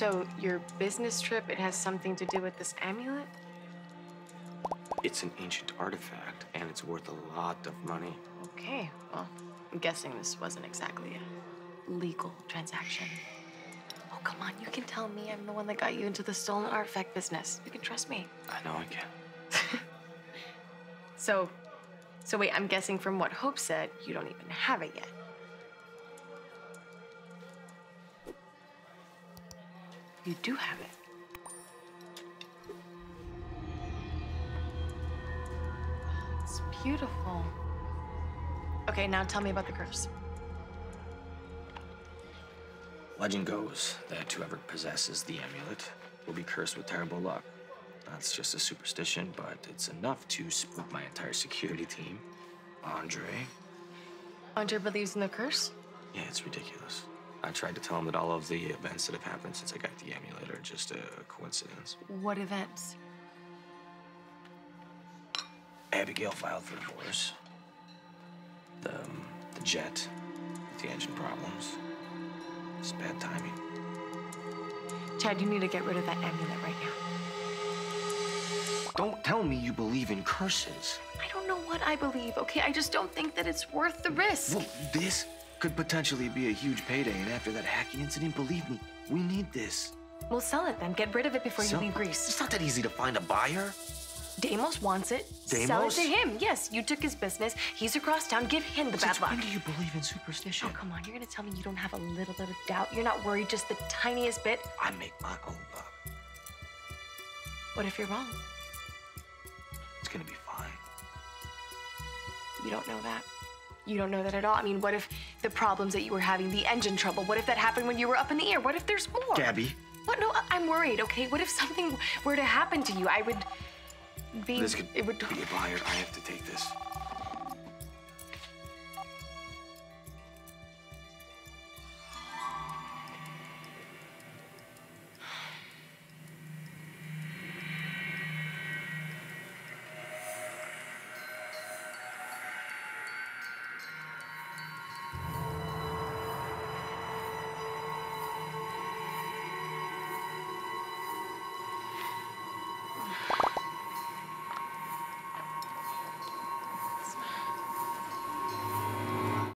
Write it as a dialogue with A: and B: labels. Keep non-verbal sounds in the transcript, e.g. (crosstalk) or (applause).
A: So your business trip, it has something to do with this amulet?
B: It's an ancient artifact, and it's worth a lot of money.
A: Okay, well, I'm guessing this wasn't exactly a legal transaction. Oh, come on, you can tell me I'm the one that got you into the stolen artifact business. You can trust me.
B: I know I can. (laughs)
A: So, so wait, I'm guessing from what Hope said, you don't even have it yet. You do have it. It's beautiful. Okay, now tell me about the curse.
B: Legend goes that whoever possesses the amulet will be cursed with terrible luck. That's just a superstition, but it's enough to spook my entire security team. Andre.
A: Andre believes in the curse?
B: Yeah, it's ridiculous. I tried to tell him that all of the events that have happened since I got the amulet are just a coincidence.
A: What events?
B: Abigail filed for divorce. The, um, the jet with the engine problems. It's bad timing.
A: Chad, you need to get rid of that amulet right now.
B: Don't tell me you believe in curses.
A: I don't know what I believe, okay? I just don't think that it's worth the risk.
B: Well, this could potentially be a huge payday, and after that hacking incident, believe me, we need this.
A: We'll sell it then. Get rid of it before
B: Sell-
A: you leave Greece.
B: It's not that easy to find a buyer.
A: Deimos wants it. Sell it to him. Yes, you took his business. He's across town. Give him the bad
B: Since
A: luck.
B: when do you believe in superstition?
A: Oh, come on. You're going to tell me you don't have a little bit of doubt? You're not worried just the tiniest bit?
B: I make my own luck.
A: What if you're wrong?
B: It's gonna be fine.
A: You don't know that. You don't know that at all. I mean, what if the problems that you were having, the engine trouble, what if that happened when you were up in the air? What if there's more?
B: Gabi,
A: What? No, I'm worried, okay? What if something were to happen to you? I would be.
B: this could
A: it would.
B: be a buyer. I have to take this.